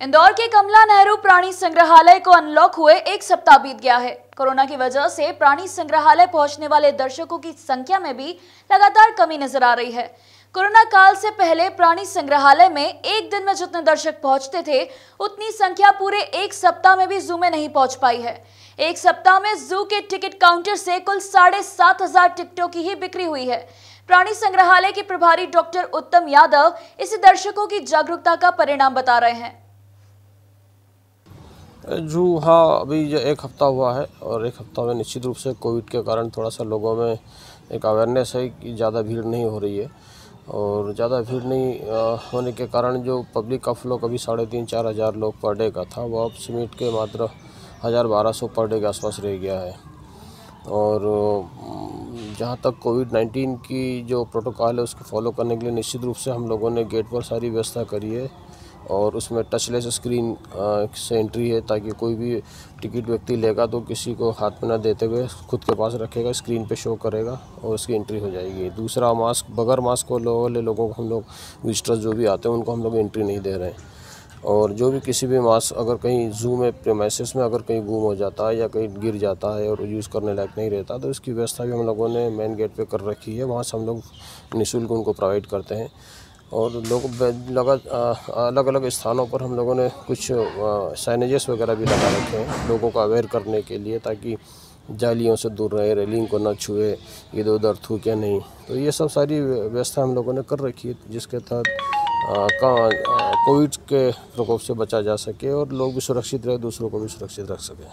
इंदौर के कमला नेहरू प्राणी संग्रहालय को अनलॉक हुए एक सप्ताह बीत गया है। कोरोना की वजह से प्राणी संग्रहालय पहुँचने वाले दर्शकों की संख्या में भी लगातार कमी नज़र आ रही है। कोरोना काल से पहले प्राणी संग्रहालय में एक दिन में जितने दर्शक पहुँचते थे, उतनी संख्या पूरे एक सप्ताह में भी जू में नहीं पहुँच पाई है। एक सप्ताह में जू के टिकट काउंटर से कुल साढ़े सात हज़ार टिकटों की ही बिक्री हुई है। प्राणी संग्रहालय के प्रभारी डॉक्टर उत्तम यादव इसे दर्शकों की जागरूकता का परिणाम बता रहे हैं। जू हाँ अभी जो एक हफ़्ता हुआ है और एक हफ़्ता में निश्चित रूप से कोविड के कारण थोड़ा सा लोगों में एक अवेयरनेस है कि ज़्यादा भीड़ नहीं हो रही है और ज़्यादा भीड़ नहीं होने के कारण जो पब्लिक का फ्लो कभी साढ़े तीन, चार हज़ार लोग पर डे का था, वो अब समीट के मात्र हज़ार बारह सौ पर डे के आसपास रह गया है। और जहाँ तक कोविड नाइन्टीन की जो प्रोटोकॉल है उसको फॉलो करने के लिए निश्चित रूप से हम लोगों ने गेट पर सारी व्यवस्था करी है। और उसमें टचलेस स्क्रीन से एंट्री है ताकि कोई भी टिकट व्यक्ति लेगा तो किसी को हाथ में ना देते हुए खुद के पास रखेगा स्क्रीन पे शो करेगा और उसकी एंट्री हो जाएगी। दूसरा मास्क बगैर मास्क वाले लोगों को हम लोग विजिटर्स जो भी आते हैं, उनको हम लोग एंट्री नहीं दे रहे हैं। और जो भी किसी भी मास्क अगर कहीं जू में प्रेमाइसिस में अगर कहीं गुम हो जाता है या कहीं गिर जाता है और यूज़ करने लायक नहीं रहता तो इसकी व्यवस्था भी हम लोगों ने मेन गेट पे कर रखी है। वहाँ से हम लोग निःशुल्क उनको प्रोवाइड करते हैं। और लोग लगा अलग अलग स्थानों पर हम लोगों ने कुछ साइनेजेस वगैरह भी लगा रखे हैं लोगों को अवेयर करने के लिए ताकि जालियों से दूर रहे रेलिंग को न छुए, इधर उधर थूके नहीं। तो ये सब सारी व्यवस्था हम लोगों ने कर रखी है, जिसके तहत कोविड के प्रकोप से बचा जा सके और लोग भी सुरक्षित रहे, दूसरों को भी सुरक्षित रख सकें।